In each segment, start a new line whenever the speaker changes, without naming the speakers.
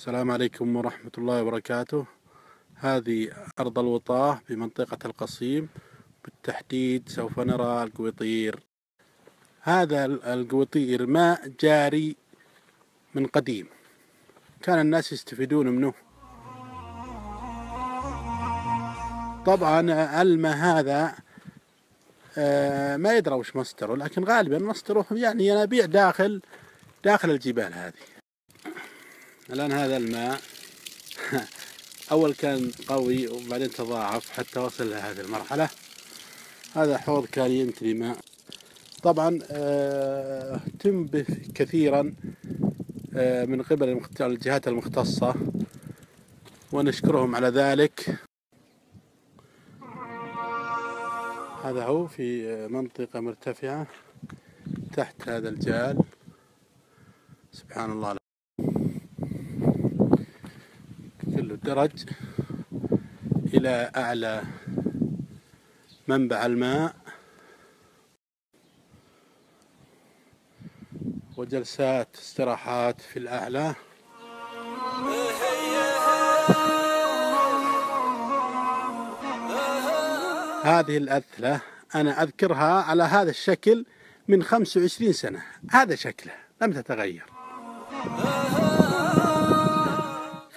السلام عليكم ورحمة الله وبركاته. هذه أرض الوطاة بمنطقة القصيم بالتحديد سوف نرى القويطير. هذا القويطير ماء جاري من قديم. كان الناس يستفيدون منه. طبعا الماء هذا آه، ما يدرى وش مصدره لكن غالبا مصدره يعني ينابيع داخل داخل الجبال هذه. الآن هذا الماء. أول كان قوي وبعدين تضاعف حتى وصل لهذه المرحلة. هذا حوض كان ينتري ماء. طبعا آه تنبه كثيرا آه من قبل الجهات المختصة. ونشكرهم على ذلك. هذا هو في منطقة مرتفعة تحت هذا الجال. سبحان الله. درج إلى أعلى منبع الماء وجلسات استراحات في الأعلى. هذه الأثلة أنا أذكرها على هذا الشكل من 25 سنة. هذا شكله لم تتغير.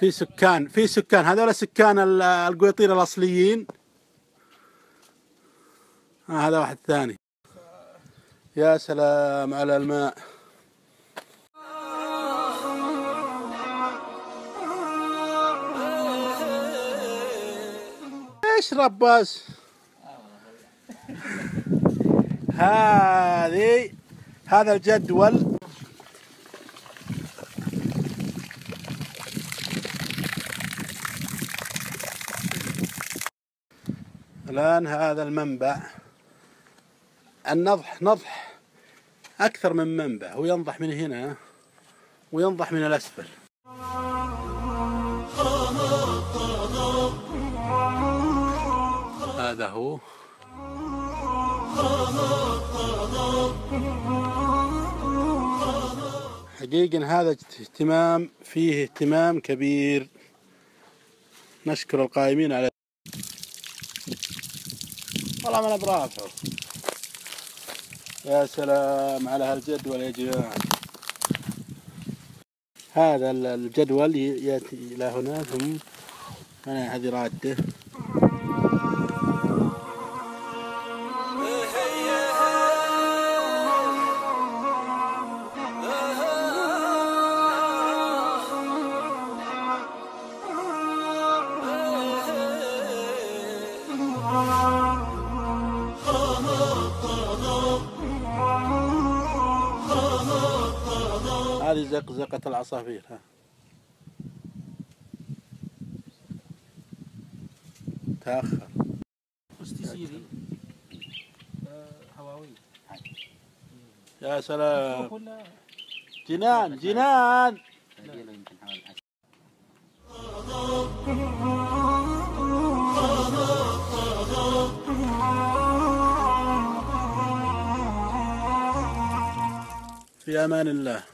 في سكان في سكان هذول سكان القويطير الأصليين. آه هذا واحد ثاني. يا سلام على الماء. اشرب بس هذه هذا الجدول. الآن هذا المنبع. النضح نضح أكثر من منبع هو ينضح من هنا وينضح من الأسفل. هذا هو. حقيقة هذا اهتمام فيه اهتمام كبير. نشكر القائمين على والله ما أنا برافعه يا سلام على هالجدول يا جماعة. هذا الجدول يأتي إلى هنا ثم أنا هذه رادة. هذه زقزقة العصافير ها. تأخر.
هواوي
يا سلام. جنان جنان. في أمان الله.